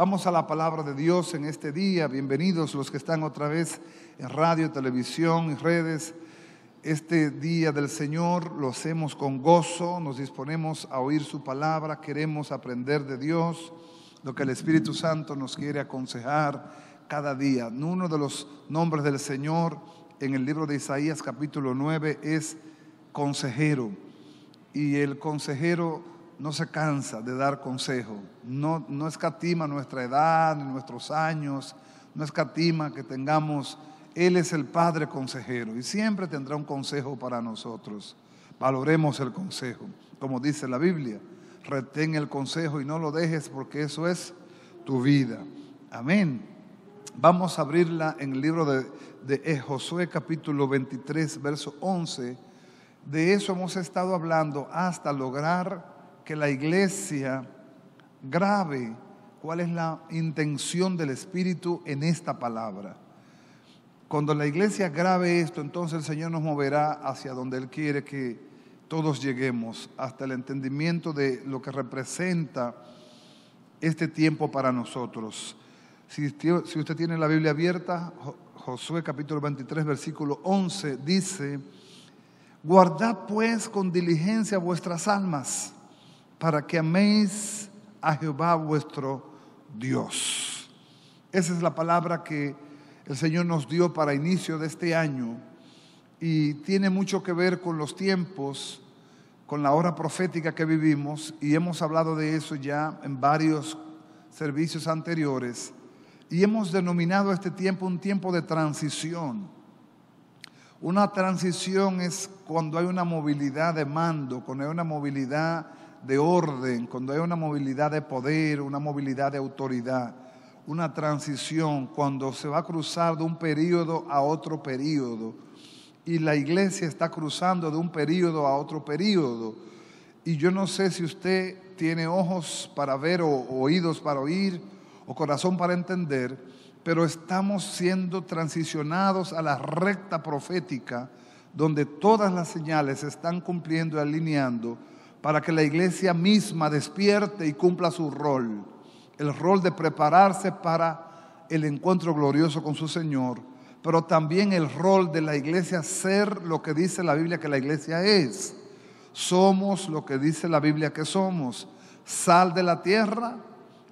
Vamos a la palabra de Dios en este día. Bienvenidos los que están otra vez en radio, televisión y redes. Este día del Señor lo hacemos con gozo, nos disponemos a oír su palabra, queremos aprender de Dios, lo que el Espíritu Santo nos quiere aconsejar cada día. Uno de los nombres del Señor en el libro de Isaías capítulo 9 es consejero. Y el consejero no se cansa de dar consejo, no, no escatima nuestra edad, nuestros años, no escatima que tengamos, Él es el Padre consejero y siempre tendrá un consejo para nosotros. Valoremos el consejo, como dice la Biblia, retén el consejo y no lo dejes porque eso es tu vida. Amén. Vamos a abrirla en el libro de, de Josué capítulo 23, verso 11. De eso hemos estado hablando hasta lograr que la iglesia grave cuál es la intención del Espíritu en esta palabra. Cuando la iglesia grave esto, entonces el Señor nos moverá hacia donde Él quiere que todos lleguemos, hasta el entendimiento de lo que representa este tiempo para nosotros. Si, si usted tiene la Biblia abierta, Josué capítulo 23, versículo 11, dice, guardad pues con diligencia vuestras almas para que améis a Jehová vuestro Dios. Esa es la palabra que el Señor nos dio para inicio de este año y tiene mucho que ver con los tiempos, con la hora profética que vivimos y hemos hablado de eso ya en varios servicios anteriores y hemos denominado este tiempo un tiempo de transición. Una transición es cuando hay una movilidad de mando, cuando hay una movilidad de orden, cuando hay una movilidad de poder, una movilidad de autoridad, una transición, cuando se va a cruzar de un periodo a otro periodo. Y la iglesia está cruzando de un periodo a otro periodo. Y yo no sé si usted tiene ojos para ver o oídos para oír o corazón para entender, pero estamos siendo transicionados a la recta profética donde todas las señales se están cumpliendo y alineando para que la iglesia misma despierte y cumpla su rol, el rol de prepararse para el encuentro glorioso con su Señor, pero también el rol de la iglesia ser lo que dice la Biblia que la iglesia es. Somos lo que dice la Biblia que somos, sal de la tierra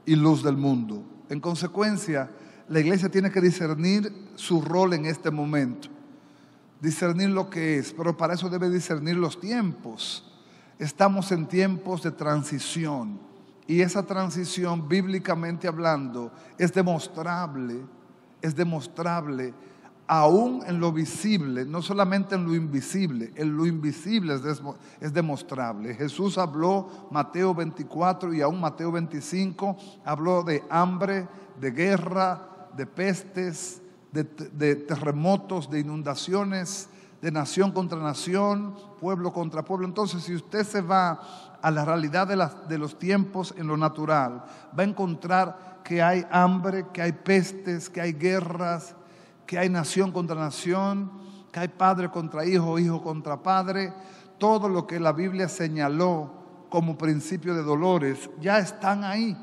y luz del mundo. En consecuencia, la iglesia tiene que discernir su rol en este momento, discernir lo que es, pero para eso debe discernir los tiempos estamos en tiempos de transición y esa transición bíblicamente hablando es demostrable, es demostrable aún en lo visible, no solamente en lo invisible, en lo invisible es, demostrable. Jesús habló Mateo 24 y aún Mateo 25, habló de hambre, de guerra, de pestes, de terremotos, de inundaciones, de nación contra nación, pueblo contra pueblo. Entonces, si usted se va a la realidad de, de, los tiempos en lo natural, va a encontrar que hay hambre, que hay pestes, que hay guerras, que hay nación contra nación, que hay padre contra hijo, hijo contra padre. Todo lo que la Biblia señaló como principio de dolores ya están ahí,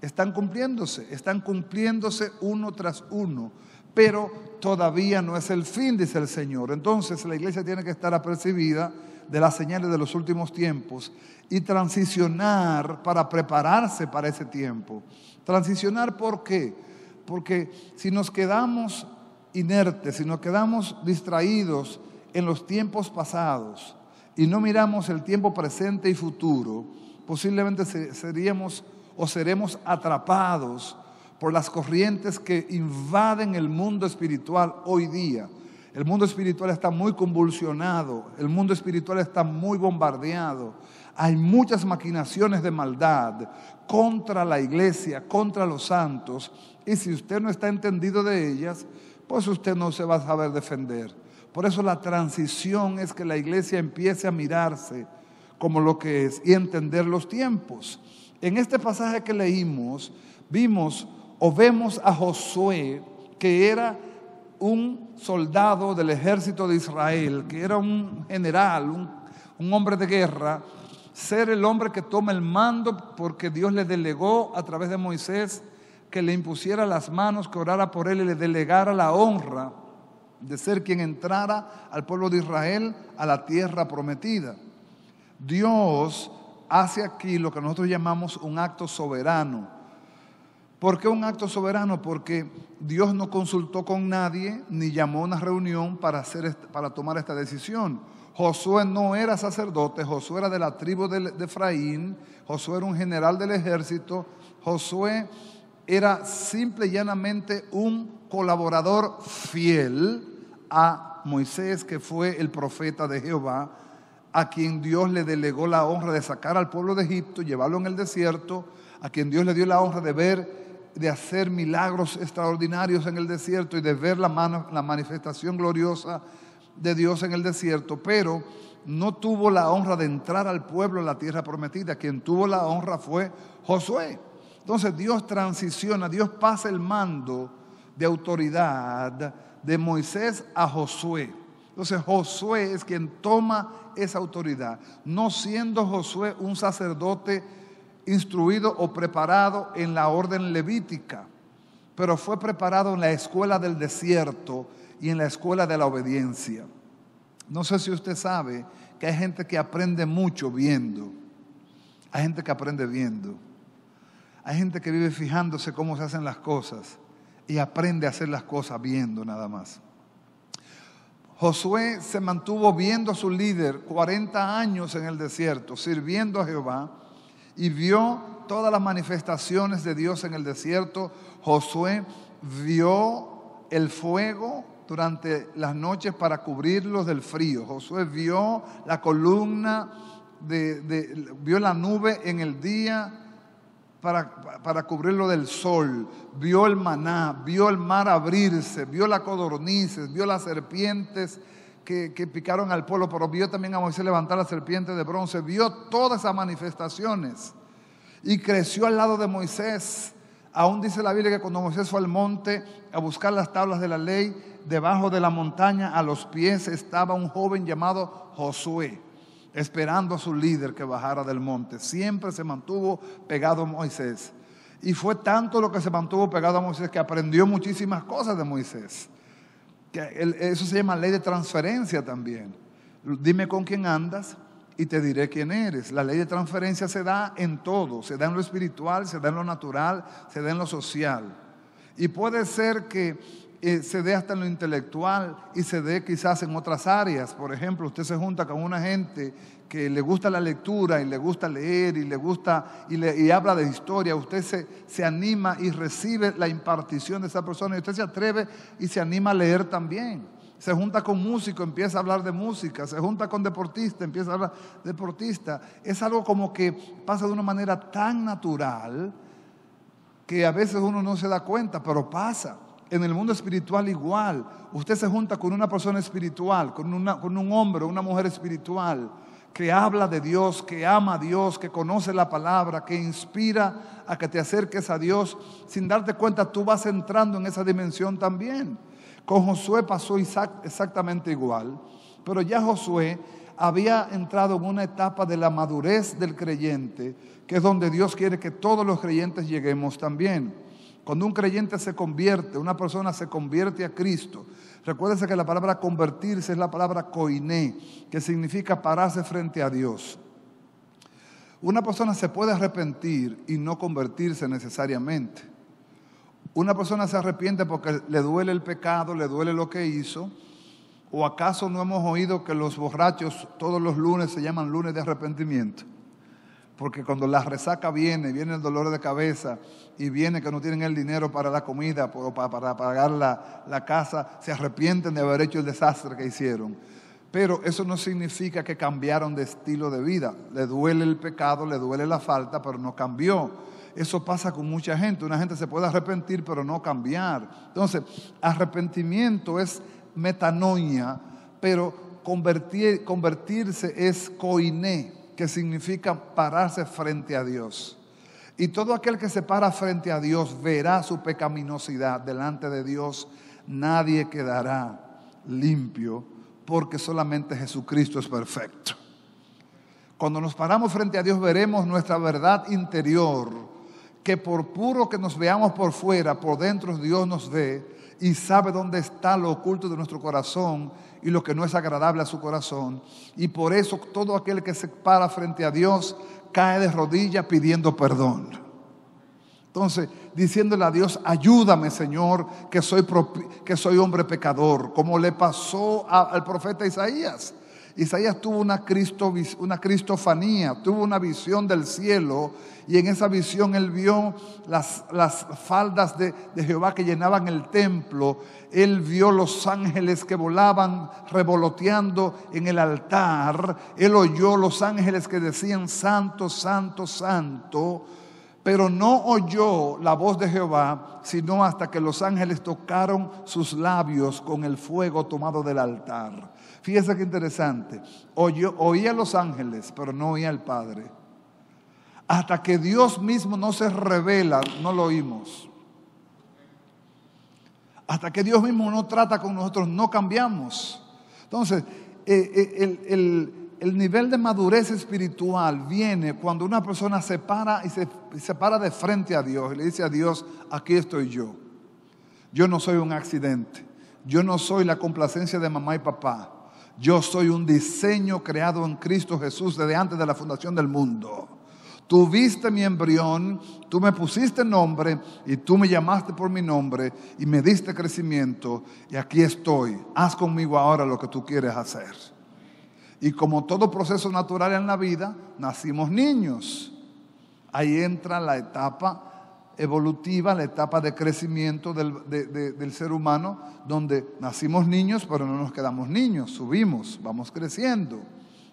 están cumpliéndose, están cumpliéndose uno tras uno pero todavía no es el fin, dice el Señor. Entonces la iglesia tiene que estar apercibida de las señales de los últimos tiempos y transicionar para prepararse para ese tiempo. Transicionar ¿por qué? Porque si nos quedamos inertes, si nos quedamos distraídos en los tiempos pasados y no miramos el tiempo presente y futuro, posiblemente seríamos o seremos atrapados por las corrientes que invaden el mundo espiritual hoy día. El mundo espiritual está muy convulsionado, el mundo espiritual está muy bombardeado. Hay muchas maquinaciones de maldad contra la iglesia, contra los santos, y si usted no está entendido de ellas, pues usted no se va a saber defender. Por eso la transición es que la iglesia empiece a mirarse como lo que es y entender los tiempos. En este pasaje que leímos, vimos o vemos a Josué, que era un soldado del ejército de Israel, que era un general, un, hombre de guerra, ser el hombre que toma el mando porque Dios le delegó a través de Moisés que le impusiera las manos, que orara por él y le delegara la honra de ser quien entrara al pueblo de Israel a la tierra prometida. Dios hace aquí lo que nosotros llamamos un acto soberano. ¿Por qué un acto soberano? Porque Dios no consultó con nadie ni llamó a una reunión para, hacer, para tomar esta decisión. Josué no era sacerdote, Josué era de la tribu de, Efraín, Josué era un general del ejército, Josué era simple y llanamente un colaborador fiel a Moisés, que fue el profeta de Jehová, a quien Dios le delegó la honra de sacar al pueblo de Egipto, llevarlo en el desierto, a quien Dios le dio la honra de ver, de hacer milagros extraordinarios en el desierto y de ver la, la manifestación gloriosa de Dios en el desierto, pero no tuvo la honra de entrar al pueblo en la tierra prometida. Quien tuvo la honra fue Josué. Entonces Dios transiciona, Dios pasa el mando de autoridad de Moisés a Josué. Entonces Josué es quien toma esa autoridad, no siendo Josué un sacerdote instruido o preparado en la orden levítica, pero fue preparado en la escuela del desierto y en la escuela de la obediencia. No sé si usted sabe que hay gente que aprende mucho viendo. Hay gente que aprende viendo. Hay gente que vive fijándose cómo se hacen las cosas y aprende a hacer las cosas viendo nada más. Josué se mantuvo viendo a su líder 40 años en el desierto, sirviendo a Jehová, y vio todas las manifestaciones de Dios en el desierto. Josué vio el fuego durante las noches para cubrirlos del frío. Josué vio la columna, de, vio la nube en el día para, para, cubrirlo del sol, vio el maná, vio el mar abrirse, vio las codornices, vio las serpientes que, picaron al pueblo, pero vio también a Moisés levantar la serpiente de bronce, vio todas esas manifestaciones y creció al lado de Moisés. Aún dice la Biblia que cuando Moisés fue al monte a buscar las tablas de la ley, debajo de la montaña a los pies estaba un joven llamado Josué, esperando a su líder que bajara del monte. Siempre se mantuvo pegado a Moisés. Y fue tanto lo que se mantuvo pegado a Moisés que aprendió muchísimas cosas de Moisés. Eso se llama ley de transferencia también. Dime con quién andas y te diré quién eres. La ley de transferencia se da en todo, se da en lo espiritual, se da en lo natural, se da en lo social. Y puede ser que eh, se dé hasta en lo intelectual y se dé quizás en otras áreas. Por ejemplo, usted se junta con una gente que le gusta la lectura y le gusta leer y le gusta y, habla de historia, usted se, se, anima y recibe la impartición de esa persona y usted se atreve y se anima a leer también. Se junta con músico, empieza a hablar de música, se junta con deportista, empieza a hablar de deportista. Es algo como que pasa de una manera tan natural que a veces uno no se da cuenta, pero pasa. En el mundo espiritual igual. Usted se junta con una persona espiritual, con, con un hombre una mujer espiritual que habla de Dios, que ama a Dios, que conoce la palabra, que inspira a que te acerques a Dios. Sin darte cuenta, tú vas entrando en esa dimensión también. Con Josué pasó exactamente igual, pero ya Josué había entrado en una etapa de la madurez del creyente, que es donde Dios quiere que todos los creyentes lleguemos también. Cuando un creyente se convierte, una persona se convierte a Cristo, recuérdese que la palabra convertirse es la palabra koiné, que significa pararse frente a Dios. Una persona se puede arrepentir y no convertirse necesariamente. Una persona se arrepiente porque le duele el pecado, le duele lo que hizo. ¿O acaso no hemos oído que los borrachos todos los lunes se llaman lunes de arrepentimiento? Porque cuando la resaca viene, viene el dolor de cabeza y viene que no tienen el dinero para la comida o para, pagar la, casa, se arrepienten de haber hecho el desastre que hicieron. Pero eso no significa que cambiaron de estilo de vida. Le duele el pecado, le duele la falta, pero no cambió. Eso pasa con mucha gente. Una gente se puede arrepentir, pero no cambiar. Entonces, arrepentimiento es metanoia, pero convertir, convertirse es coiné que significa pararse frente a Dios. Y todo aquel que se para frente a Dios verá su pecaminosidad delante de Dios. Nadie quedará limpio porque solamente Jesucristo es perfecto. Cuando nos paramos frente a Dios veremos nuestra verdad interior, que por puro que nos veamos por fuera, por dentro Dios nos ve y sabe dónde está lo oculto de nuestro corazón y lo que no es agradable a su corazón. Y por eso todo aquel que se para frente a Dios cae de rodillas pidiendo perdón. Entonces, diciéndole a Dios, ayúdame Señor, que soy, que soy hombre pecador, como le pasó al profeta Isaías. Isaías tuvo una, Cristo, una cristofanía, tuvo una visión del cielo y en esa visión él vio las, faldas de, Jehová que llenaban el templo, él vio los ángeles que volaban revoloteando en el altar, él oyó los ángeles que decían santo, santo, santo, pero no oyó la voz de Jehová, sino hasta que los ángeles tocaron sus labios con el fuego tomado del altar. Fíjese qué interesante. Oyó, oía a los ángeles, pero no oía al Padre. Hasta que Dios mismo no se revela, no lo oímos. Hasta que Dios mismo no trata con nosotros, no cambiamos. Entonces, eh, eh, el, el, nivel de madurez espiritual viene cuando una persona se para y se, se para de frente a Dios y le dice a Dios, aquí estoy yo. Yo no soy un accidente. Yo no soy la complacencia de mamá y papá. Yo soy un diseño creado en Cristo Jesús desde antes de la fundación del mundo. Tú viste mi embrión, tú me pusiste nombre y tú me llamaste por mi nombre y me diste crecimiento y aquí estoy. Haz conmigo ahora lo que tú quieres hacer. Y como todo proceso natural en la vida, nacimos niños. Ahí entra la etapa evolutiva, la etapa de crecimiento del, ser humano, donde nacimos niños, pero no nos quedamos niños, subimos, vamos creciendo,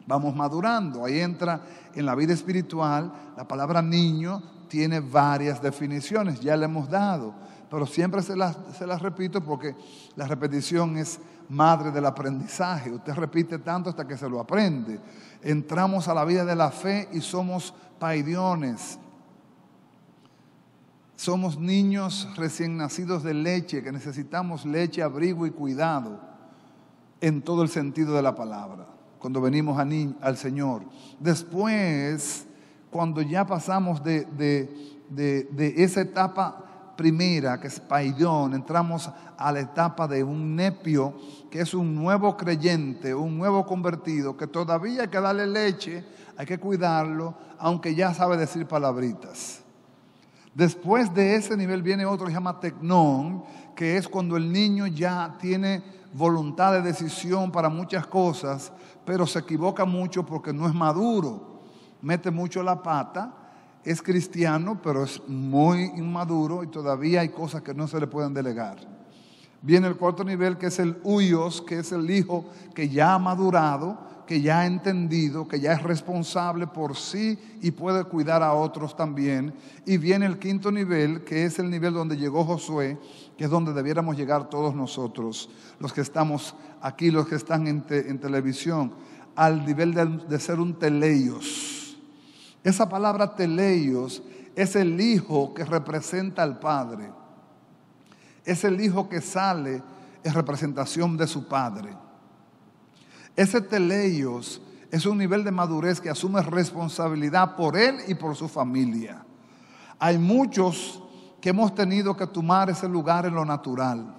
vamos madurando. Ahí entra en la vida espiritual, la palabra niño tiene varias definiciones, ya le hemos dado, pero siempre se las, se las repito porque la repetición es madre del aprendizaje. Usted repite tanto hasta que se lo aprende. Entramos a la vida de la fe y somos paidiones, somos niños recién nacidos de leche, que necesitamos leche, abrigo y cuidado en todo el sentido de la palabra, cuando venimos al Señor. Después, cuando ya pasamos de, de, esa etapa primera, que es paidón, entramos a la etapa de un nepio, que es un nuevo creyente, un nuevo convertido, que todavía hay que darle leche, hay que cuidarlo, aunque ya sabe decir palabritas. Después de ese nivel viene otro que se llama tecnón, que es cuando el niño ya tiene voluntad de decisión para muchas cosas, pero se equivoca mucho porque no es maduro, mete mucho la pata, es cristiano, pero es muy inmaduro y todavía hay cosas que no se le pueden delegar. Viene el cuarto nivel que es el huyos, que es el hijo que ya ha madurado, que ya ha entendido, que ya es responsable por sí y puede cuidar a otros también. Y viene el quinto nivel, que es el nivel donde llegó Josué, que es donde debiéramos llegar todos nosotros, los que estamos aquí, los que están en, televisión, al nivel de, de ser un teleios. Esa palabra teleios es el hijo que representa al Padre. Es el hijo que sale en representación de su Padre. Ese teleios es un nivel de madurez que asume responsabilidad por él y por su familia. Hay muchos que hemos tenido que tomar ese lugar en lo natural.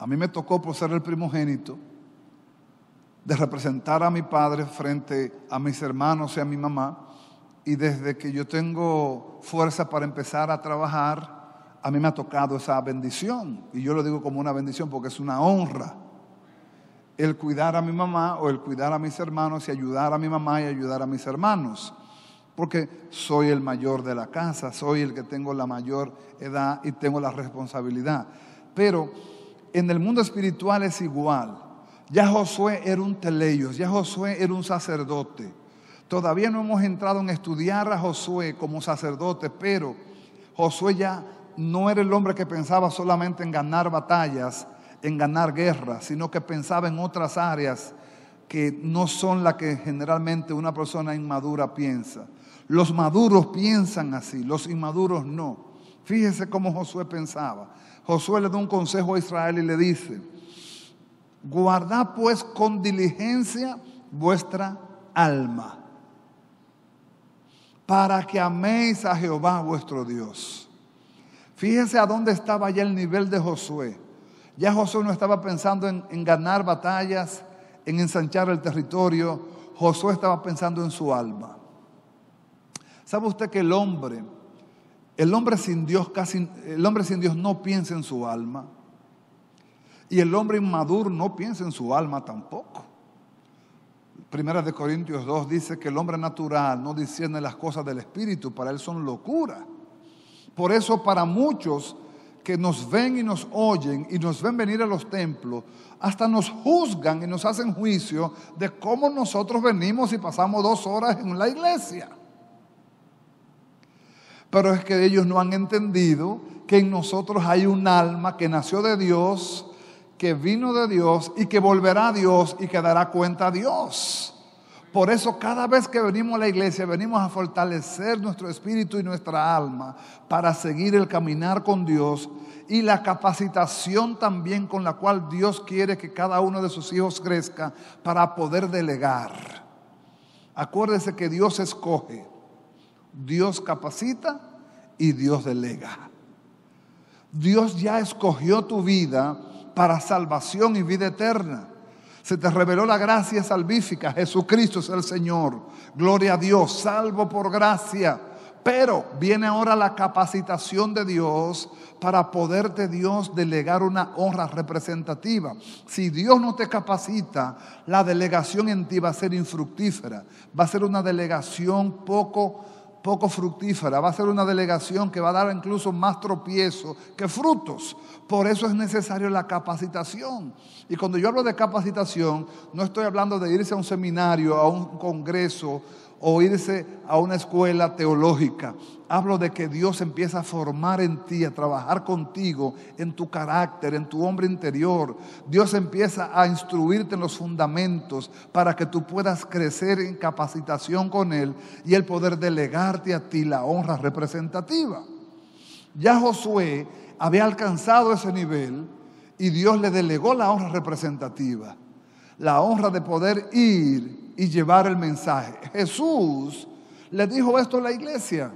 A mí me tocó por ser el primogénito de representar a mi padre frente a mis hermanos y a mi mamá. Y desde que yo tengo fuerza para empezar a trabajar, a mí me ha tocado esa bendición. Y yo lo digo como una bendición porque es una honra el cuidar a mi mamá o el cuidar a mis hermanos y ayudar a mi mamá y ayudar a mis hermanos. Porque soy el mayor de la casa, soy el que tengo la mayor edad y tengo la responsabilidad. Pero en el mundo espiritual es igual. Ya Josué era un teleios, ya Josué era un sacerdote. Todavía no hemos entrado en estudiar a Josué como sacerdote, pero Josué ya no era el hombre que pensaba solamente en ganar batallas, en ganar guerra, sino que pensaba en otras áreas que no son las que generalmente una persona inmadura piensa. Los maduros piensan así, los inmaduros no. Fíjese cómo Josué pensaba. Josué le da un consejo a Israel y le dice, guardad pues con diligencia vuestra alma para que améis a Jehová vuestro Dios. Fíjese a dónde estaba ya el nivel de Josué. Ya Josué no estaba pensando en, ganar batallas, en ensanchar el territorio. Josué estaba pensando en su alma. ¿Sabe usted que el hombre, el hombre sin Dios casi, el hombre sin Dios no piensa en su alma? Y el hombre inmaduro no piensa en su alma tampoco. Primera de Corintios 2 dice que el hombre natural no discierne las cosas del Espíritu, para él son locura. Por eso para muchos que nos ven y nos oyen y nos ven venir a los templos, hasta nos juzgan y nos hacen juicio de cómo nosotros venimos y pasamos dos horas en la iglesia. Pero es que ellos no han entendido que en nosotros hay un alma que nació de Dios, que vino de Dios y que volverá a Dios y que dará cuenta a Dios. Por eso cada vez que venimos a la iglesia venimos a fortalecer nuestro espíritu y nuestra alma para seguir el caminar con Dios y la capacitación también con la cual Dios quiere que cada uno de sus hijos crezca para poder delegar. Acuérdese que Dios escoge, Dios capacita y Dios delega. Dios ya escogió tu vida para salvación y vida eterna. Se te reveló la gracia salvífica. Jesucristo es el Señor. Gloria a Dios, salvo por gracia. Pero viene ahora la capacitación de Dios para poderte Dios delegar una honra representativa. Si Dios no te capacita, la delegación en ti va a ser infructífera. Va a ser una delegación poco poco fructífera, va a ser una delegación que va a dar incluso más tropiezo que frutos. Por eso es necesario la capacitación. Y cuando yo hablo de capacitación, no estoy hablando de irse a un seminario, a un congreso o irse a una escuela teológica. Hablo de que Dios empieza a formar en ti, a trabajar contigo, en tu carácter, en tu hombre interior. Dios empieza a instruirte en los fundamentos para que tú puedas crecer en capacitación con Él y el poder delegarte a ti la honra representativa. Ya Josué había alcanzado ese nivel y Dios le delegó la honra representativa, la honra de poder ir y llevar el mensaje. Jesús le dijo esto a la iglesia.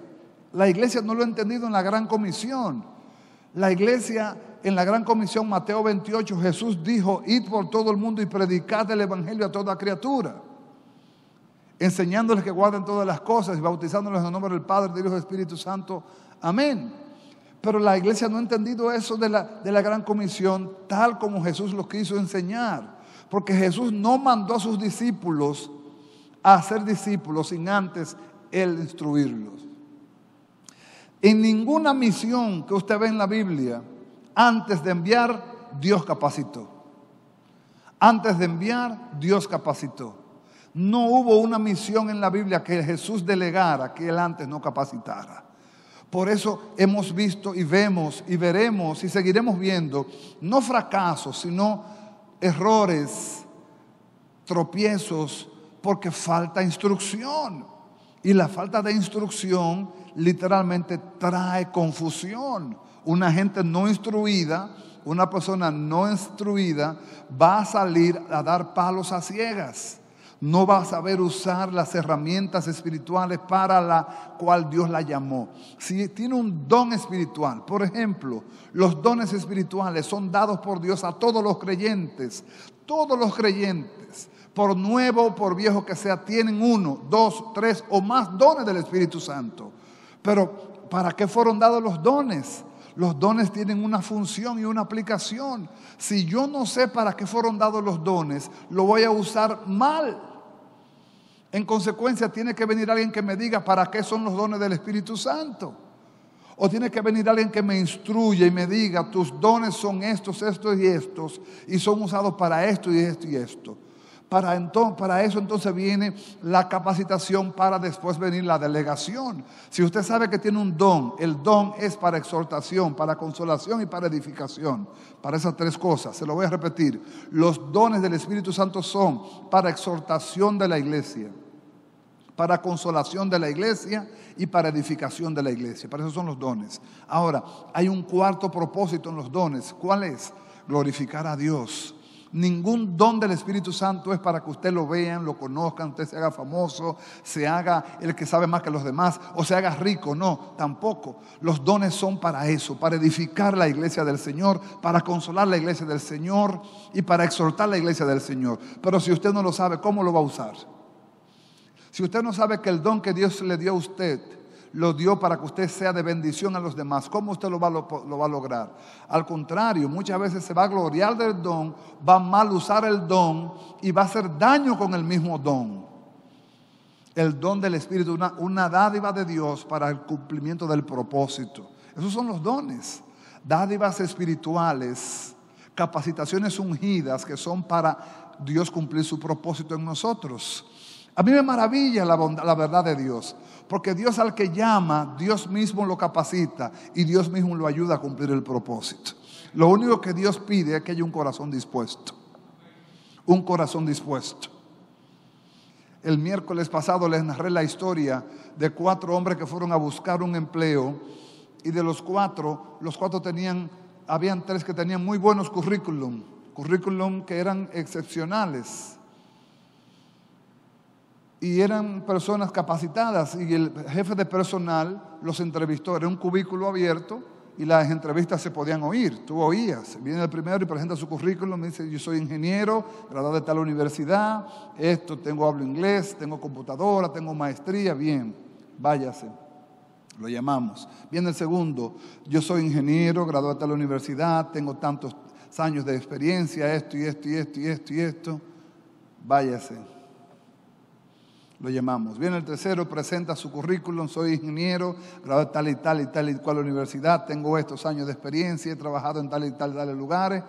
La iglesia no lo ha entendido en la gran comisión. La iglesia en la gran comisión, Mateo 28, Jesús dijo, id por todo el mundo y predicad el evangelio a toda criatura, enseñándoles que guarden todas las cosas y bautizándoles en el nombre del Padre, del Hijo y del Espíritu Santo. Amén. Pero la iglesia no ha entendido eso de la, de la gran comisión tal como Jesús lo quiso enseñar. Porque Jesús no mandó a sus discípulos a ser discípulos sin antes Él instruirlos. En ninguna misión que usted ve en la Biblia, antes de enviar, Dios capacitó. Antes de enviar, Dios capacitó. No hubo una misión en la Biblia que Jesús delegara que Él antes no capacitara. Por eso hemos visto y vemos y veremos y seguiremos viendo no fracasos, sino errores, tropiezos, porque falta instrucción. Y la falta de instrucción literalmente trae confusión. Una gente no instruida, una persona no instruida va a salir a dar palos a ciegas. No va a saber usar las herramientas espirituales para la cual Dios la llamó. Si tiene un don espiritual, por ejemplo, los dones espirituales son dados por Dios a todos los creyentes. Todos los creyentes, por nuevo o por viejo que sea, tienen uno, dos, tres o más dones del Espíritu Santo. Pero ¿para qué fueron dados los dones? Los dones tienen una función y una aplicación. Si yo no sé para qué fueron dados los dones, lo voy a usar mal. En consecuencia, tiene que venir alguien que me diga para qué son los dones del Espíritu Santo. O tiene que venir alguien que me instruya y me diga, tus dones son estos, estos y estos, y son usados para esto y esto y esto. Para, entonces, para eso entonces viene la capacitación para después venir la delegación. Si usted sabe que tiene un don, el don es para exhortación, para consolación y para edificación. Para esas tres cosas, se lo voy a repetir. Los dones del Espíritu Santo son para exhortación de la iglesia para consolación de la iglesia y para edificación de la iglesia. Para eso son los dones. Ahora, hay un cuarto propósito en los dones. ¿Cuál es? Glorificar a Dios. Ningún don del Espíritu Santo es para que usted lo vean, lo conozcan, usted se haga famoso, se haga el que sabe más que los demás o se haga rico. No, tampoco. Los dones son para eso, para edificar la iglesia del Señor, para consolar la iglesia del Señor y para exhortar la iglesia del Señor. Pero si usted no lo sabe, ¿cómo lo va a usar? Si usted no sabe que el don que Dios le dio a usted lo dio para que usted sea de bendición a los demás. ¿Cómo usted lo va, a lograr? Al contrario, muchas veces se va a gloriar del don, va a mal usar el don y va a hacer daño con el mismo don. El don del Espíritu, una, una dádiva de Dios para el cumplimiento del propósito. Esos son los dones. Dádivas espirituales, capacitaciones ungidas que son para Dios cumplir su propósito en nosotros. A mí me maravilla la, la verdad de Dios. Porque Dios al que llama, Dios mismo lo capacita y Dios mismo lo ayuda a cumplir el propósito. Lo único que Dios pide es que haya un corazón dispuesto. Un corazón dispuesto. El miércoles pasado les narré la historia de cuatro hombres que fueron a buscar un empleo y de los cuatro, los cuatro tenían, habían tres que tenían muy buenos currículum, currículum que eran excepcionales y eran personas capacitadas y el jefe de personal los entrevistó. Era un cubículo abierto y las entrevistas se podían oír. Tú oías. Viene el primero y presenta su currículum. Me dice, yo soy ingeniero, graduado de tal universidad, esto, tengo, hablo inglés, tengo computadora, tengo maestría. Bien, váyase. Lo llamamos. Viene el segundo, yo soy ingeniero, graduado de tal universidad, tengo tantos años de experiencia, esto y esto y esto y esto y esto. Váyase lo llamamos. Viene el tercero, presenta su currículum, soy ingeniero, graduado tal y tal y tal y cual universidad, tengo estos años de experiencia, he trabajado en tal y tal y tal lugares,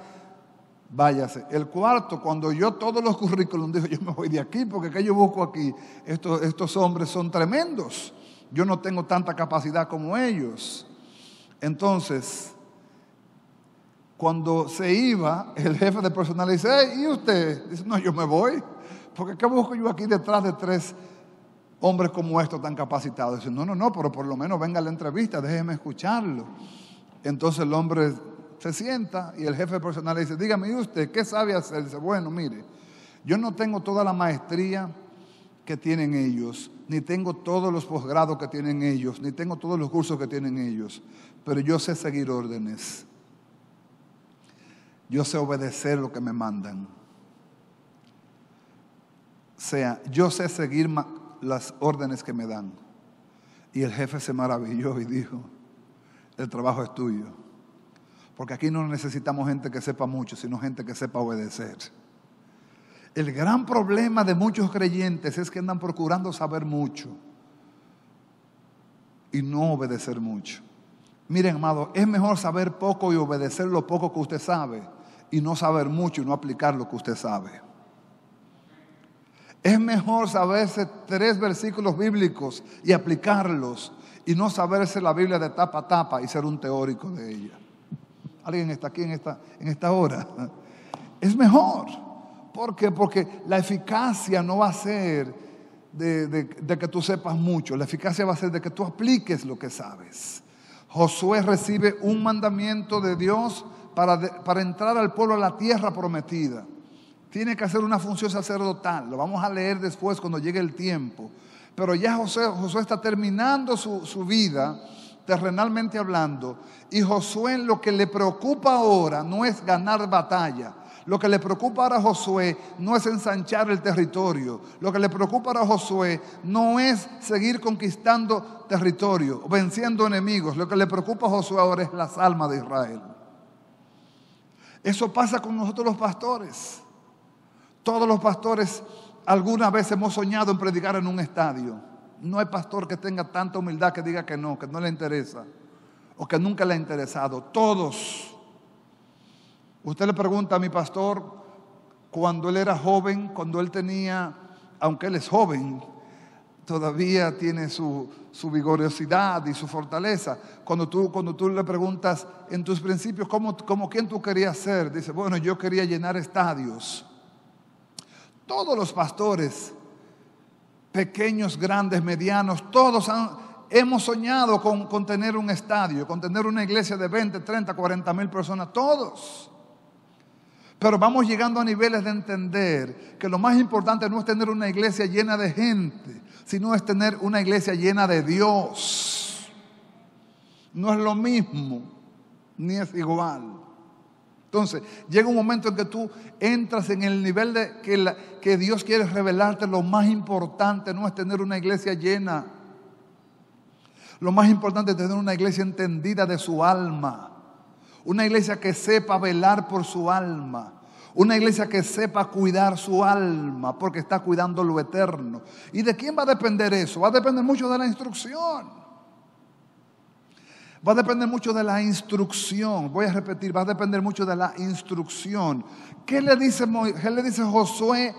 váyase. El cuarto, cuando yo todos los currículums, dijo, yo me voy de aquí, porque ¿qué yo busco aquí? Estos, estos hombres son tremendos, yo no tengo tanta capacidad como ellos. Entonces, cuando se iba, el jefe de personal dice, ¿y usted? Dice, no, yo me voy. Porque ¿qué busco yo aquí detrás de tres hombres como estos tan capacitados? Dice, no, no, no, pero por lo menos venga a la entrevista, déjeme escucharlo. Entonces el hombre se sienta y el jefe personal le dice, dígame, ¿y usted qué sabe hacer? Dice, bueno, mire, yo no tengo toda la maestría que tienen ellos, ni tengo todos los posgrados que tienen ellos, ni tengo todos los cursos que tienen ellos, pero yo sé seguir órdenes. Yo sé obedecer lo que me mandan sea, yo sé seguir las órdenes que me dan. Y el jefe se maravilló y dijo, el trabajo es tuyo. Porque aquí no necesitamos gente que sepa mucho, sino gente que sepa obedecer. El gran problema de muchos creyentes es que andan procurando saber mucho y no obedecer mucho. Miren, amado, es mejor saber poco y obedecer lo poco que usted sabe y no saber mucho y no aplicar lo que usted sabe. Es mejor saberse tres versículos bíblicos y aplicarlos y no saberse la Biblia de tapa a tapa y ser un teórico de ella. ¿Alguien está aquí en esta, en esta hora? Es mejor. ¿Por qué? Porque la eficacia no va a ser de, que tú sepas mucho, la eficacia va a ser de que tú apliques lo que sabes. Josué recibe un mandamiento de Dios para, para entrar al pueblo a la tierra prometida tiene que hacer una función sacerdotal. Lo vamos a leer después cuando llegue el tiempo. Pero ya José, Josué está terminando su, vida, terrenalmente hablando. Y Josué lo que le preocupa ahora no es ganar batalla. Lo que le preocupa ahora a Josué no es ensanchar el territorio. Lo que le preocupa ahora a Josué no es seguir conquistando territorio, venciendo enemigos. Lo que le preocupa a Josué ahora es las almas de Israel. Eso pasa con nosotros los pastores. Todos los pastores alguna vez hemos soñado en predicar en un estadio. No hay pastor que tenga tanta humildad que diga que no, que no le interesa o que nunca le ha interesado. Todos. Usted le pregunta a mi pastor cuando él era joven, cuando él tenía, aunque él es joven, todavía tiene su, su vigorosidad y su fortaleza. Cuando tú, cuando tú le preguntas en tus principios, ¿cómo, cómo quién tú querías ser? Dice, bueno, yo quería llenar estadios. Todos los pastores, pequeños, grandes, medianos, todos hemos soñado con, con, tener un estadio, con tener una iglesia de 20, 30, 40 mil personas, todos. Pero vamos llegando a niveles de entender que lo más importante no es tener una iglesia llena de gente, sino es tener una iglesia llena de Dios. No es lo mismo, ni es igual. Entonces, llega un momento en que tú entras en el nivel de que, que Dios quiere revelarte. Lo más importante no es tener una iglesia llena. Lo más importante es tener una iglesia entendida de su alma. Una iglesia que sepa velar por su alma. Una iglesia que sepa cuidar su alma porque está cuidando lo eterno. ¿Y de quién va a depender eso? Va a depender mucho de la instrucción. Va a depender mucho de la instrucción. Voy a repetir, va a depender mucho de la instrucción. ¿Qué le dice, qué le dice Josué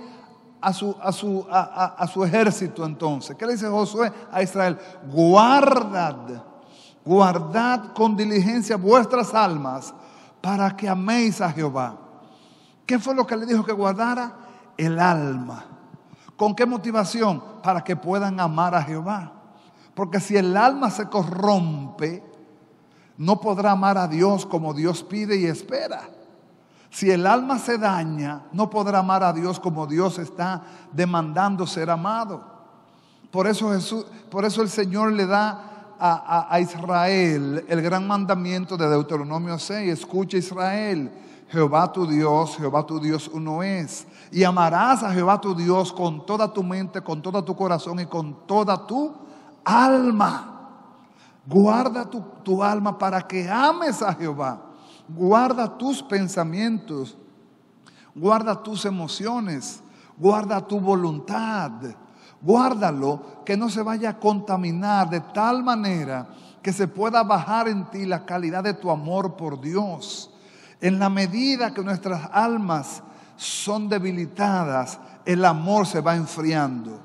a su, a, su, a su ejército entonces? ¿Qué le dice Josué a Israel? Guardad guardad con diligencia vuestras almas para que améis a Jehová. ¿Qué fue lo que le dijo que guardara? El alma. ¿Con qué motivación? Para que puedan amar a Jehová. Porque si el alma se corrompe, no podrá amar a Dios como Dios pide y espera. Si el alma se daña, no podrá amar a Dios como Dios está demandando ser amado. Por eso Jesús, por eso el Señor le da a, Israel el gran mandamiento de Deuteronomio 6. Escucha Israel, Jehová tu Dios, Jehová tu Dios uno es. Y amarás a Jehová tu Dios con toda tu mente, con todo tu corazón y con toda tu alma. Guarda tu, alma para que ames a Jehová. Guarda tus pensamientos. Guarda tus emociones. Guarda tu voluntad Guárdalo que no se vaya a contaminar de tal manera que se pueda bajar en ti la calidad de tu amor por Dios. En la medida que nuestras almas son debilitadas, el amor se va enfriando.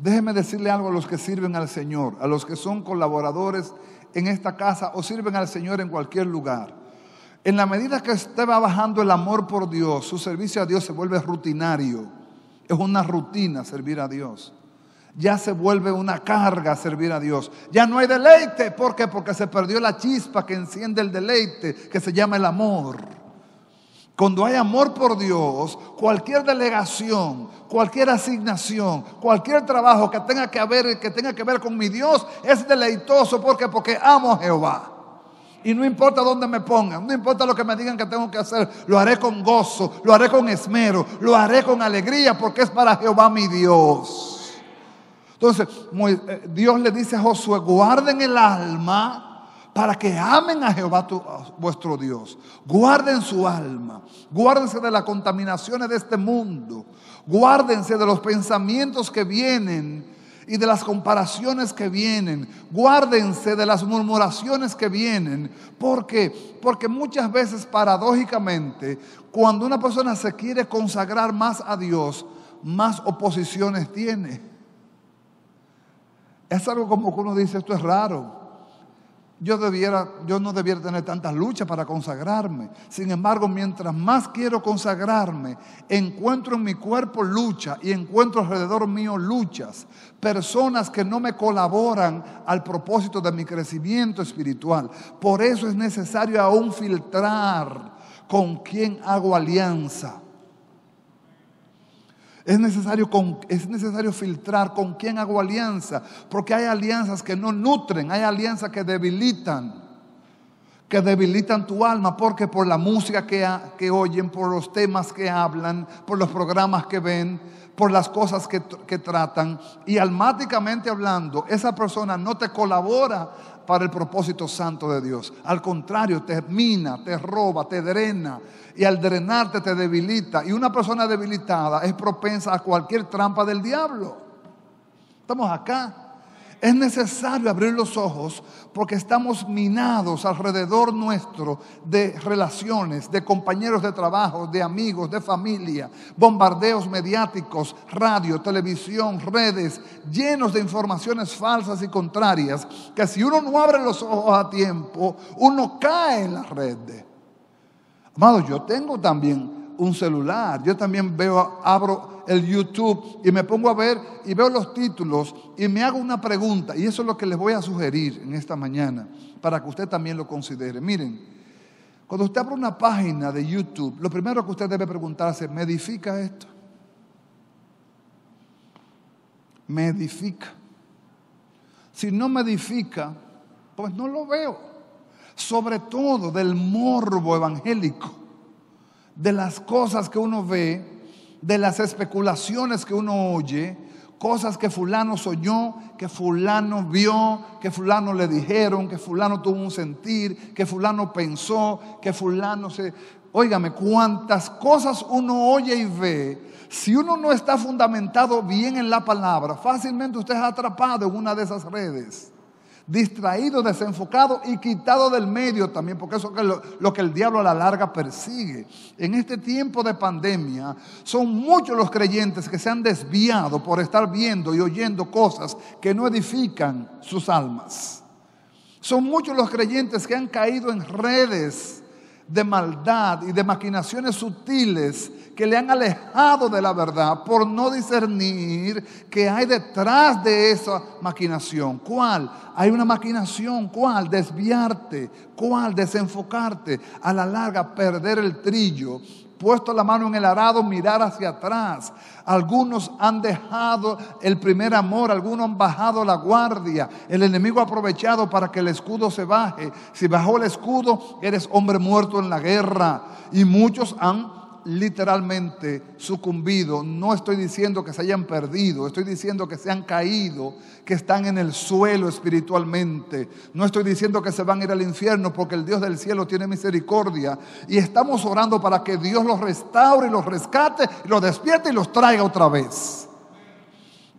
Déjeme decirle algo a los que sirven al Señor, a los que son colaboradores en esta casa o sirven al Señor en cualquier lugar. En la medida que usted va bajando el amor por Dios, su servicio a Dios se vuelve rutinario. Es una rutina servir a Dios. Ya se vuelve una carga servir a Dios. Ya no hay deleite. ¿Por qué? Porque se perdió la chispa que enciende el deleite, que se llama el amor. Cuando hay amor por Dios, cualquier delegación, cualquier asignación, cualquier trabajo que tenga que, ver, que tenga que ver con mi Dios es deleitoso. ¿Por qué? Porque amo a Jehová. Y no importa dónde me pongan, no importa lo que me digan que tengo que hacer, lo haré con gozo, lo haré con esmero, lo haré con alegría porque es para Jehová mi Dios. Entonces, eh, Dios le dice a Josué, guarden el alma para que amen a Jehová vuestro Dios. Guarden su alma, guárdense de las contaminaciones de este mundo, guárdense de los pensamientos que vienen y de las comparaciones que vienen. Guárdense de las murmuraciones que vienen. ¿Por qué? Porque muchas veces paradójicamente, cuando una persona se quiere consagrar más a Dios, más oposiciones tiene. Es algo como que uno dice, esto es raro yo, debiera, yo no debiera tener tantas luchas para consagrarme. Sin embargo, mientras más quiero consagrarme, encuentro en mi cuerpo lucha y encuentro alrededor mío luchas. Personas que no me colaboran al propósito de mi crecimiento espiritual. Por eso es necesario aún filtrar con quién hago alianza. Es necesario, es necesario filtrar con quién hago alianza, porque hay alianzas que no nutren, hay alianzas que debilitan, que debilitan tu alma, porque por la música que, que oyen, por los temas que hablan, por los programas que ven, por las cosas que, que tratan, y almáticamente hablando, esa persona no te colabora para el propósito santo de Dios. Al contrario, te mina, te roba, te drena. Y al drenarte te debilita. Y una persona debilitada es propensa a cualquier trampa del diablo. Estamos acá. Es necesario abrir los ojos porque estamos minados alrededor nuestro de relaciones, de compañeros de trabajo, de amigos, de familia, bombardeos mediáticos, radio, televisión, redes, llenos de informaciones falsas y contrarias, que si uno no abre los ojos a tiempo, uno cae en la red. Amado, yo tengo también un celular. Yo también veo, abro el YouTube y me pongo a ver y veo los títulos y me hago una pregunta. Y eso es lo que les voy a sugerir en esta mañana para que usted también lo considere. Miren, Cuando usted abre una página de YouTube, lo primero que usted debe preguntarse, ¿me edifica esto? ¿Me edifica? Si no me edifica, pues no lo veo. Sobre todo del morbo evangélico, de las cosas que uno ve, de las especulaciones que uno oye, cosas que fulano soñó, que fulano vio, que fulano le dijeron, que fulano tuvo un sentir, que fulano pensó, que fulano se... Óigame, cuántas cosas uno oye y ve, si uno no está fundamentado bien en la palabra, fácilmente usted es atrapado en una de esas redes distraído, desenfocado y quitado del medio también, porque eso es lo, que el diablo a la larga persigue. En este tiempo de pandemia son muchos los creyentes que se han desviado por estar viendo y oyendo cosas que no edifican sus almas. Son muchos los creyentes que han caído en redes de maldad y de maquinaciones sutiles que le han alejado de la verdad por no discernir que hay detrás de esa maquinación. ¿Cuál? Hay una maquinación. ¿Cuál? Desviarte. ¿Cuál? Desenfocarte. A la larga perder el trillo puesto la mano en el arado, mirar hacia atrás. Algunos han dejado el primer amor, algunos han bajado la guardia. El enemigo ha aprovechado para que el escudo se baje. Si bajó el escudo, eres hombre muerto en la guerra. Y muchos han literalmente sucumbido. No estoy diciendo que se hayan perdido, estoy diciendo que se han caído, que están en el suelo espiritualmente. No estoy diciendo que se van a ir al infierno porque el Dios del cielo tiene misericordia. Y estamos orando para que Dios los restaure los rescate, los despierte y los traiga otra vez.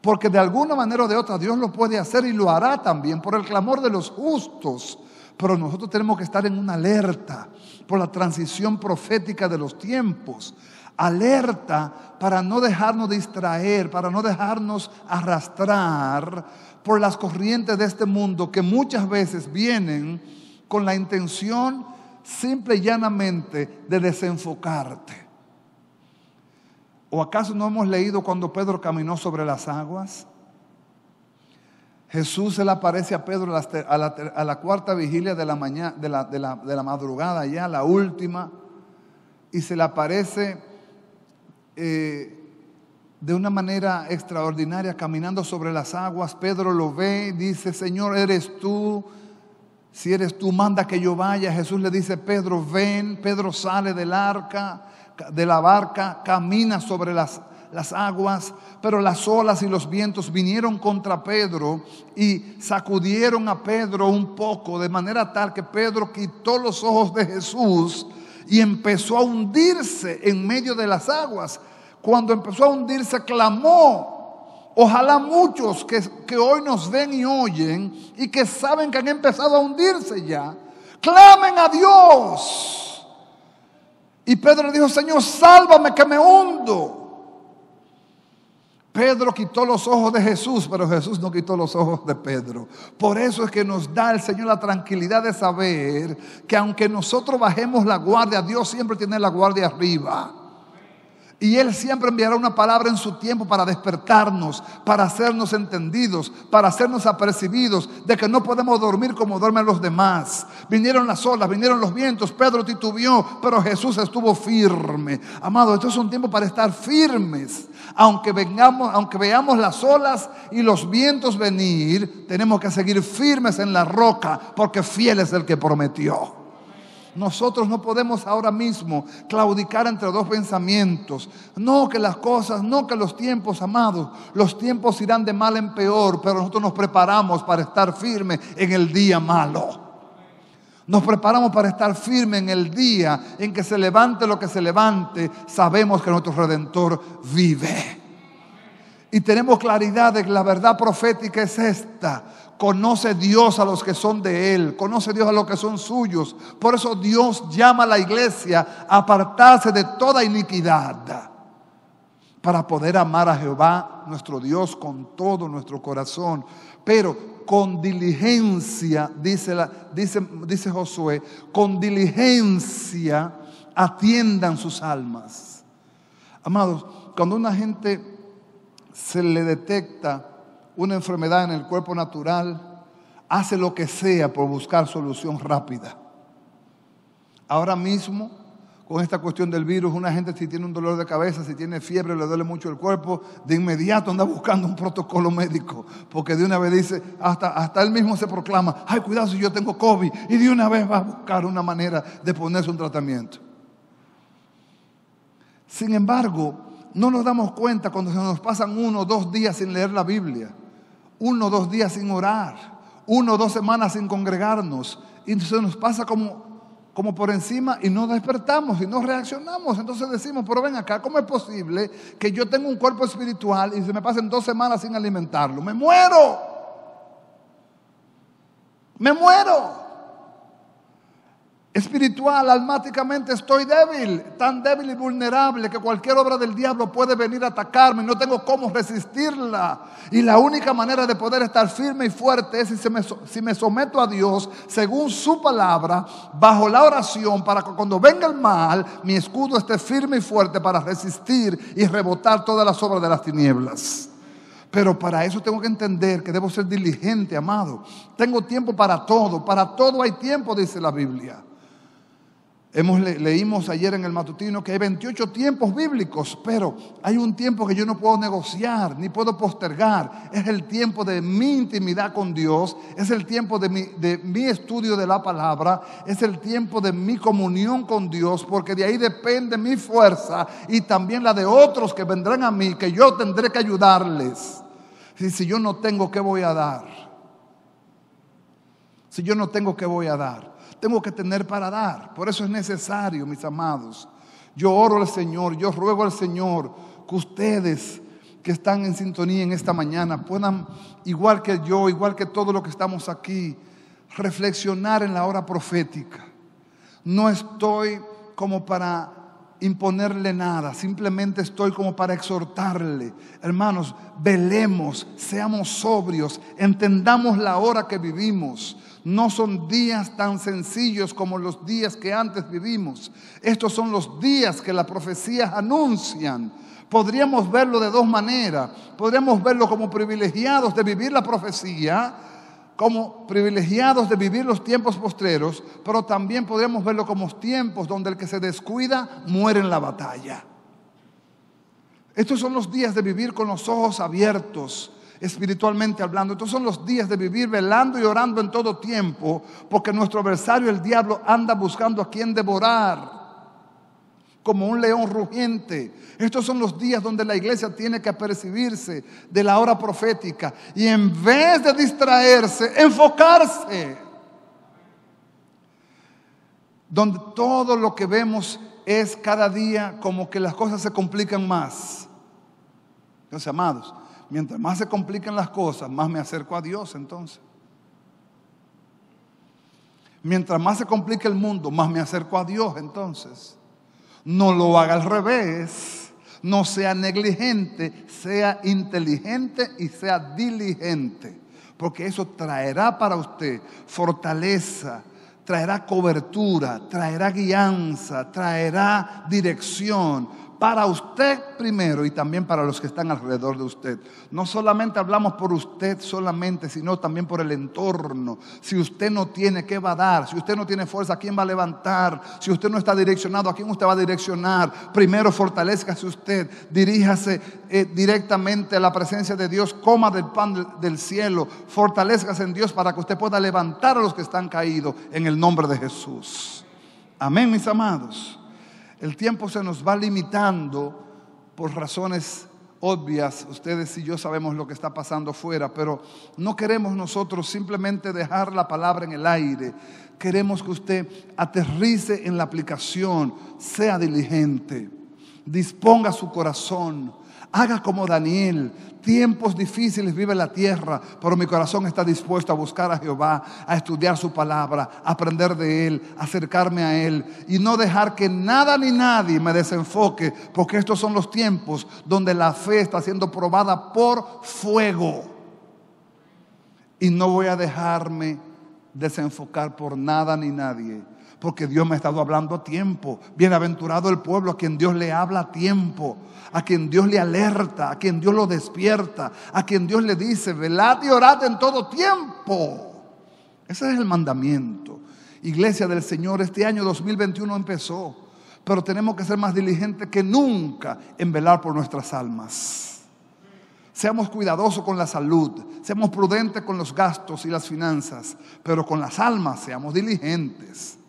Porque de alguna manera o de otra Dios lo puede hacer y lo hará también por el clamor de los justos. Pero nosotros tenemos que estar en una alerta por la transición profética de los tiempos. Alerta para no dejarnos distraer, para no dejarnos arrastrar por las corrientes de este mundo que muchas veces vienen con la intención simple y llanamente de desenfocarte. ¿O acaso no hemos leído cuando Pedro caminó sobre las aguas? Jesús se le aparece a Pedro a la, cuarta vigilia de la, mañana, de la, de la, madrugada, ya la última, y se le aparece eh, de una manera extraordinaria caminando sobre las aguas. Pedro lo ve y dice, Señor, eres tú. Si eres tú, manda que yo vaya. Jesús le dice, Pedro, ven. Pedro sale del arca, de la barca, camina sobre las las aguas, pero las olas y los vientos vinieron contra Pedro y sacudieron a Pedro un poco, de manera tal que Pedro quitó los ojos de Jesús y empezó a hundirse en medio de las aguas. Cuando empezó a hundirse, clamó. Ojalá muchos que, que hoy nos ven y oyen y que saben que han empezado a hundirse ya, clamen a Dios. Y Pedro le dijo, Señor, sálvame que me hundo. Pedro quitó los ojos de Jesús, pero Jesús no quitó los ojos de Pedro. Por eso es que nos da el Señor la tranquilidad de saber que aunque nosotros bajemos la guardia, Dios siempre tiene la guardia arriba. Y Él siempre enviará una palabra en su tiempo para despertarnos, para hacernos entendidos, para hacernos apercibidos de que no podemos dormir como duermen los demás. Vinieron las olas, vinieron los vientos, Pedro titubeó, pero Jesús estuvo firme. Amado, esto es un tiempo para estar firmes. Aunque vengamos, aunque veamos las olas y los vientos venir, tenemos que seguir firmes en la roca, porque fiel es el que prometió. Nosotros no podemos ahora mismo claudicar entre dos pensamientos. No que las cosas, no que los tiempos, amados, los tiempos irán de mal en peor, pero nosotros nos preparamos para estar firmes en el día malo. Nos preparamos para estar firmes en el día en que se levante lo que se levante. Sabemos que nuestro Redentor vive. Y tenemos claridad de que la verdad profética es esta. Conoce Dios a los que son de Él, conoce Dios a los que son suyos. Por eso Dios llama a la iglesia a apartarse de toda iniquidad para poder amar a Jehová, nuestro Dios, con todo nuestro corazón. Pero con diligencia, dice, Josué, con diligencia atiendan sus almas. Amados, cuando una gente se le detecta una enfermedad en el cuerpo natural, hace lo que sea por buscar solución rápida. Ahora mismo, con esta cuestión del virus, una gente si tiene un dolor de cabeza, si tiene fiebre, le duele mucho el cuerpo, de inmediato anda buscando un protocolo médico, porque de una vez dice, hasta, hasta él mismo se proclama, ay, cuidado si yo tengo COVID, y de una vez va a buscar una manera de ponerse un tratamiento. Sin embargo, no nos damos cuenta cuando se nos pasan uno o dos días sin leer la Biblia, uno o dos días sin orar, uno o dos semanas sin congregarnos, y se nos pasa como, como por encima y no despertamos y no reaccionamos. Entonces decimos, pero ven acá, ¿cómo es posible que yo tenga un cuerpo espiritual y se me pasen dos semanas sin alimentarlo? Me muero. Me muero espiritual, almáticamente estoy débil, tan débil y vulnerable que cualquier obra del diablo puede venir a atacarme y no tengo cómo resistirla. Y la única manera de poder estar firme y fuerte es si, me, si me someto a Dios según su palabra, bajo la oración, para que cuando venga el mal, mi escudo esté firme y fuerte para resistir y rebotar todas las obras de las tinieblas. Pero para eso tengo que entender que debo ser diligente, amado. Tengo tiempo para todo, para todo hay tiempo, dice la Biblia. Hemos leímos ayer en el matutino que hay 28 tiempos bíblicos, pero hay un tiempo que yo no puedo negociar ni puedo postergar. Es el tiempo de mi intimidad con Dios, es el tiempo de mi, de mi estudio de la palabra, es el tiempo de mi comunión con Dios, porque de ahí depende mi fuerza y también la de otros que vendrán a mí, que yo tendré que ayudarles. Si, si yo no tengo, ¿qué voy a dar? Si yo no tengo, ¿qué voy a dar? Tengo que tener para dar. Por eso es necesario, mis amados. Yo oro al Señor, yo ruego al Señor que ustedes que están en sintonía en esta mañana puedan, igual que yo, igual que todos los que estamos aquí, reflexionar en la hora profética. No estoy como para imponerle nada, simplemente estoy como para exhortarle. Hermanos, velemos, seamos sobrios, entendamos la hora que vivimos. No son días tan sencillos como los días que antes vivimos. Estos son los días que las profecías anuncian. Podríamos verlo de dos maneras. Podríamos verlo como privilegiados de vivir la profecía, como privilegiados de vivir los tiempos postreros, pero también podríamos verlo como tiempos donde el que se descuida muere en la batalla. Estos son los días de vivir con los ojos abiertos, espiritualmente hablando. Estos son los días de vivir velando y orando en todo tiempo, porque nuestro adversario, el diablo, anda buscando a quien devorar como un león rugiente. Estos son los días donde la iglesia tiene que apercibirse de la hora profética y en vez de distraerse, enfocarse. Donde todo lo que vemos es cada día como que las cosas se complican más. Entonces, amados, mientras más se complican las cosas, más me acerco a Dios entonces. Mientras más se complica el mundo, más me acerco a Dios entonces. No lo haga al revés. No sea negligente, sea inteligente y sea diligente. Porque eso traerá para usted fortaleza, traerá cobertura, traerá guianza, traerá dirección, para usted primero y también para los que están alrededor de usted. No solamente hablamos por usted solamente, sino también por el entorno. Si usted no tiene, ¿qué va a dar? Si usted no tiene fuerza, ¿a quién va a levantar? Si usted no está direccionado, ¿a quién usted va a direccionar? Primero fortalezcase usted, diríjase eh, directamente a la presencia de Dios, coma del pan del cielo, fortalezcase en Dios para que usted pueda levantar a los que están caídos en el nombre de Jesús. Amén, mis amados. El tiempo se nos va limitando por razones obvias. Ustedes y yo sabemos lo que está pasando fuera, pero no queremos nosotros simplemente dejar la palabra en el aire. Queremos que usted aterrice en la aplicación, sea diligente, disponga su corazón, haga como Daniel, Tiempos difíciles vive la tierra, pero mi corazón está dispuesto a buscar a Jehová, a estudiar su palabra, aprender de Él, acercarme a Él y no dejar que nada ni nadie me desenfoque, porque estos son los tiempos donde la fe está siendo probada por fuego. Y no voy a dejarme desenfocar por nada ni nadie porque Dios me ha estado hablando a tiempo. Bienaventurado el pueblo a quien Dios le habla a tiempo, a quien Dios le alerta, a quien Dios lo despierta, a quien Dios le dice, velad y orad en todo tiempo. Ese es el mandamiento. Iglesia del Señor, este año 2021 empezó, pero tenemos que ser más diligentes que nunca en velar por nuestras almas. Seamos cuidadosos con la salud, seamos prudentes con los gastos y las finanzas, pero con las almas seamos diligentes.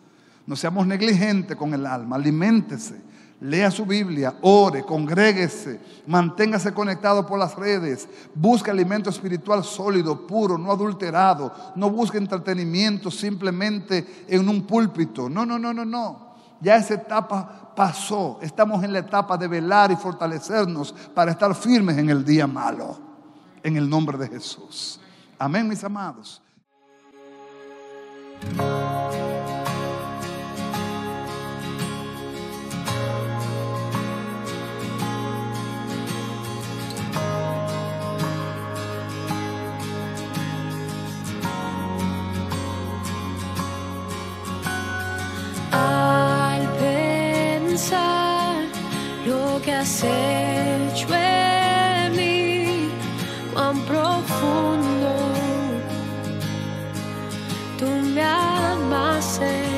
No seamos negligentes con el alma, aliméntese, lea su Biblia, ore, congréguese, manténgase conectado por las redes, busque alimento espiritual sólido, puro, no adulterado, no busque entretenimiento simplemente en un púlpito. No, no, no, no, no. Ya esa etapa pasó. Estamos en la etapa de velar y fortalecernos para estar firmes en el día malo. En el nombre de Jesús. Amén, mis amados. has hecho en mí, cuán profundo tú me amaste.